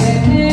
Send